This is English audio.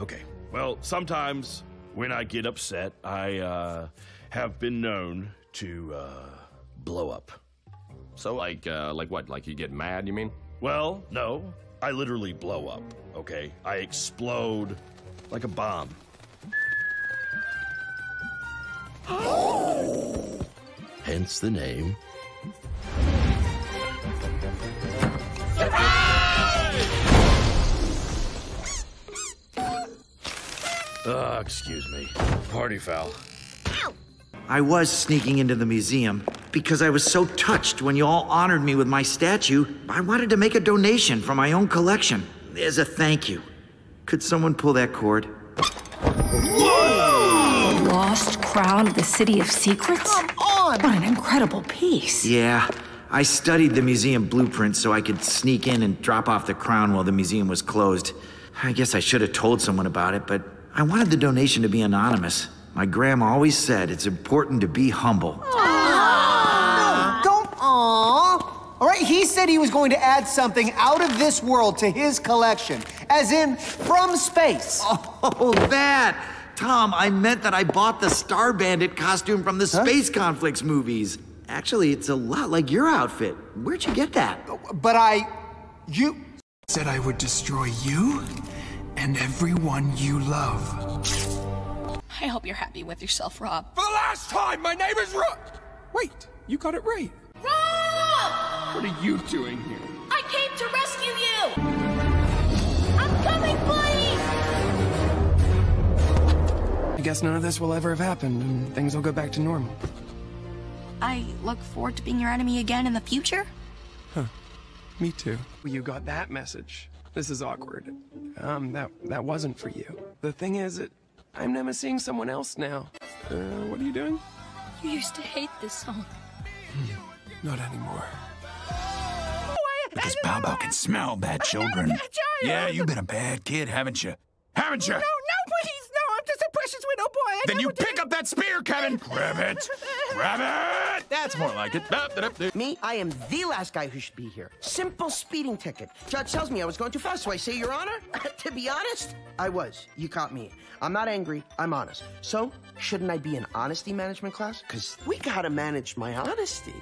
okay. Well, sometimes when I get upset, I uh, have been known to uh, blow up. So, like, uh, like what? Like you get mad, you mean? Well, no. I literally blow up, okay? I explode like a bomb. Hence the name. Uh, excuse me. Party foul. Ow! I was sneaking into the museum because I was so touched when you all honored me with my statue. I wanted to make a donation from my own collection as a thank you. Could someone pull that cord? Lost Crown of the City of Secrets? Come on! What an incredible piece. Yeah, I studied the museum blueprint so I could sneak in and drop off the crown while the museum was closed. I guess I should have told someone about it, but I wanted the donation to be anonymous. My grandma always said it's important to be humble. No, don't aw. All right, he said he was going to add something out of this world to his collection, as in from space. Oh, that! Tom, I meant that I bought the Star Bandit costume from the Space Conflicts movies. Actually, it's a lot like your outfit. Where'd you get that? But I. You. Said I would destroy you and everyone you love. I hope you're happy with yourself, Rob. For the last time, my name is Rob. Wait, you got it right. Rob! What are you doing here? I came to rescue you! I'm coming, buddy! I guess none of this will ever have happened, and things will go back to normal. I look forward to being your enemy again in the future. Huh. Me too. You got that message. This is awkward. Um, that that wasn't for you. The thing is, it, I'm never seeing someone else now. Uh, what are you doing? You used to hate this song. Not anymore. Because Bao Bao can smell bad children. Yeah, you've been a bad kid, haven't you? Haven't you? No, no, please, no. I'm just a precious widow boy. I Then you never did- pick up that spear, Kevin! Grab it! Grab it! That's more like it. Me, I am the last guy who should be here. Simple speeding ticket. Judge tells me I was going too fast, so I say, Your Honor. to be honest, I was. You caught me. I'm not angry. I'm honest. So, shouldn't I be in honesty management class? Because we gotta manage my honesty.